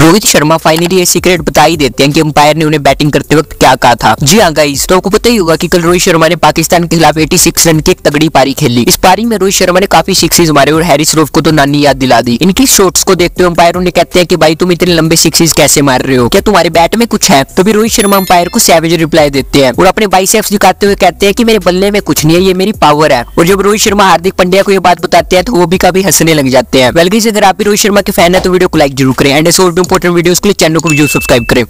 Do Rohit Sharma finally ये secret बता ही देते हैं कि अंपायर ने उन्हें बैटिंग करते वक्त क्या कहा था। जी हाँ गाइस तो आपको पता ही होगा कि कल रोहित शर्मा ने पाकिस्तान के खिलाफ 86 रन की एक तगड़ी पारी खेली इस पारी में रोहित शर्मा ने काफ़ी सिक्सेज मारे और हैरिस रोफ को तो नानी याद दिला दी। इनकी शॉट्स को देखते हुए अंपायर उन्हें कहते हैं कि, भाई, तुम इतने लंबे सिक्सेज कैसे मार रहे हो? क्या तुम्हारे बैट में कुछ है? तो भी रोहित शर्मा अंपायर को सैवेज रिप्लाई देते हैं और अपने बाइसेप्स दिखाते हुए कहते हैं की, मेरे बल्ले में कुछ नहीं है, ये मेरी पावर है। और जब रोहित शर्मा हार्दिक पंड्या को ये बात बताते हैं तो वो भी काफ़ी हंसने लग जाते हैं। वेल अगर आप भी रोहित शर्मा के फ़ैन है तो वीडियो को लाइक ज़रूर करें। एंड ऐसे और भी इंपॉर्टेंट वीडियोस के लिए चैनल को ज़रूर सब्सक्राइब करें।